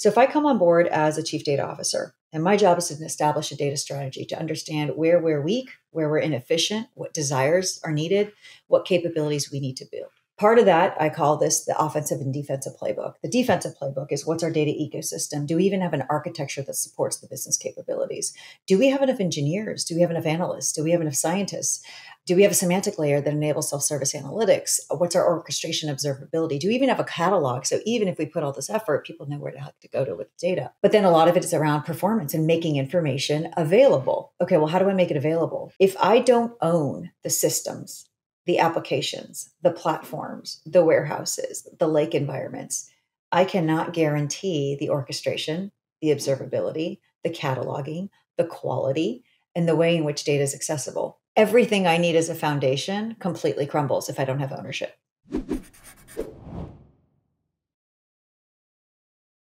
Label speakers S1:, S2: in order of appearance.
S1: So if I come on board as a chief data officer, and my job is to establish a data strategy to understand where we're weak, where we're inefficient, what desires are needed, what capabilities we need to build. Part of that, I call this the offensive and defensive playbook. The defensive playbook is what's our data ecosystem? Do we even have an architecture that supports the business capabilities? Do we have enough engineers? Do we have enough analysts? Do we have enough scientists? Do we have a semantic layer that enables self service analytics? What's our orchestration observability? Do we even have a catalog? So even if we put all this effort, people know where to, to go to with the data. But then a lot of it is around performance and making information available. Okay, well, how do I make it available? If I don't own the systems, the applications, the platforms, the warehouses, the lake environments, I cannot guarantee the orchestration, the observability, the cataloging, the quality, and the way in which data is accessible everything I need as a foundation completely crumbles if I don't have ownership.